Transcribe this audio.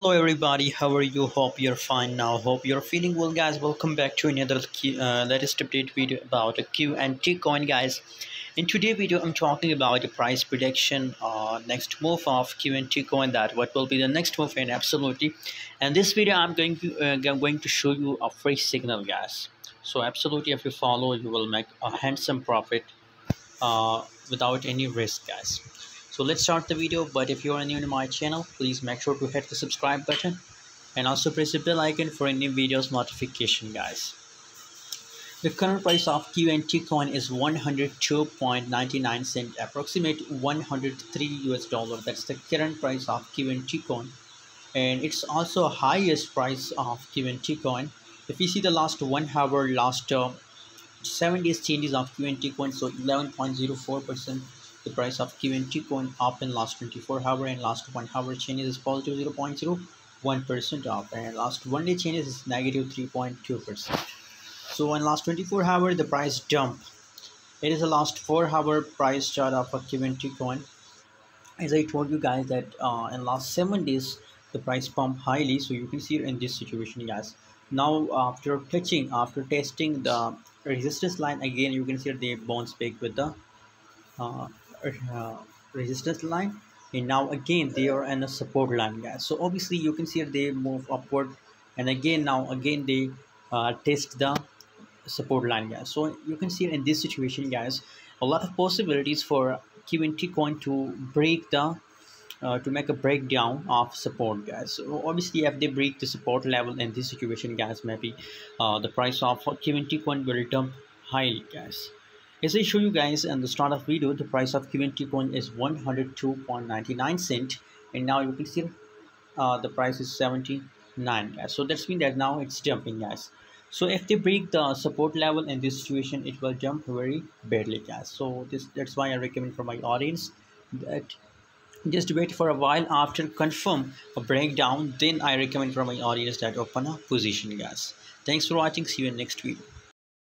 Hello everybody, how are you? Hope you're fine now. Hope you're feeling well, guys. Welcome back to another uh, latest update video about a QNT coin, guys. In today's video, I'm talking about the price prediction, uh, next move of QNT coin. That what will be the next move, and absolutely. And this video, I'm going to uh, I'm going to show you a free signal, guys. So absolutely, if you follow, you will make a handsome profit uh, without any risk, guys so let's start the video but if you are new to my channel please make sure to hit the subscribe button and also press the bell icon for any videos notification guys. The current price of QNT coin is 102.99 cent approximate 103 US dollar that's the current price of QNT coin. And it's also highest price of QNT coin. If you see the last one hour last uh, seven days changes of QNT coin so 11.04 percent the price of QNT coin up in last 24 hour and last one hour changes is positive positive 0.01 percent up and last one day changes is negative negative 3.2 percent. So in last 24 hour the price jump. It is the last four hour price chart of a QNT coin. As I told you guys that uh, in last seven days the price pump highly. So you can see in this situation guys. Now after touching after testing the resistance line again you can see they bounce back with the uh, uh, resistance line. And now again they are in a support line guys. So obviously you can see they move upward. And again now again they uh, test the support line guys. So you can see in this situation guys a lot of possibilities for QNT coin to break the uh, to make a breakdown of support guys. So obviously if they break the support level in this situation guys maybe uh, the price of QNT coin will dump highly guys as I show you guys in the start of video, the price of QNT coin is 102.99 cent and now you can see uh, the price is 79 guys. So that's mean that now it's jumping guys. So if they break the support level in this situation, it will jump very badly guys. So this that's why I recommend for my audience that just wait for a while after confirm a breakdown then I recommend for my audience that open a position guys. Thanks for watching. See you in next video.